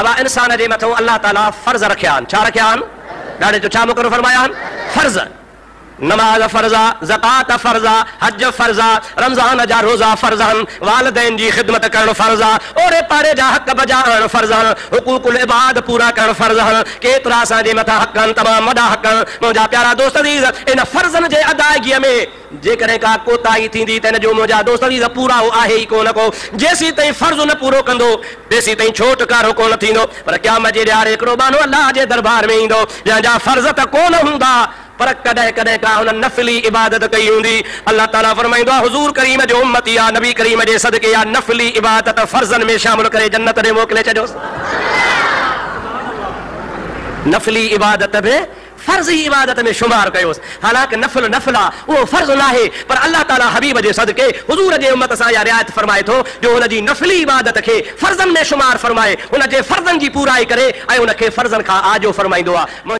अब इंसान जे मथो अल्लाह ताला फर्ज़ रखिया आहिनि छा रखिया आहिनि ॾाढे जो छा मुक़ररु फरमाया आहिनि फर्ज़ नमाज़ फर्जा, ज़कात फर्जा, हज फर्जा, रमज़ान जा रोज़ा फर्ज़न, वालदेन जी ख़िदमत करण फर्जा, ओरे पारे जा हक़ बजाइण फर्ज़न, हुकूकुल इबाद पूरा करण फर्ज़न, केतिरा असांजे मथां हक़ आहिनि, तमामु वॾा हक़ आहिनि, मुंहिंजा प्यारा दोस्त अज़ीज़, इन फर्ज़न जे अदायगीअ में, जेकॾहिं का कोताही थींदी, त हिन जो मुंहिंजा दोस्त अज़ीज़, पूरा आहे ई कोन को। जेसीं ताईं फर्ज़ न पूरो कंदो, तेसीं ताईं छोटकारो कोन थींदो। पर क़यामत जे ॾियारे हिकिड़ो बानो अलाह जे दरबार में ईंदो, जंहिंजा फर्ज़ त कोन हूंदा पर कॾहिं कॾहिं का हुन नफ़ली इबादत कई हूंदी। अलाह ताला फरमाईंदो हुज़ूर करीम जो उम्मती आहे नबी करीम जे सदके या नफ़ली इबादत फर्ज़न में शामिल करे जन्नत ॾे मोकिले छॾियोसि नफ़ली इबादत में, फर्ज़ ई इबादत में शुमार कयोसि। हालाँकि नफ़ल नफ़ल आहे उहो फर्ज़ न पर अलाह ताला हबीब जे सदके, हुज़ूर जे उम्मत सां इहा रिआयत फरमाए थो, जो हुनजी नफ़ली इबादत खे फर्ज़नि में शुमार फरमाए, हुन जे फर्ज़नि जी पूराई करे, ऐं हुनखे फर्ज़नि खां आजो फरमाईंदो आहे।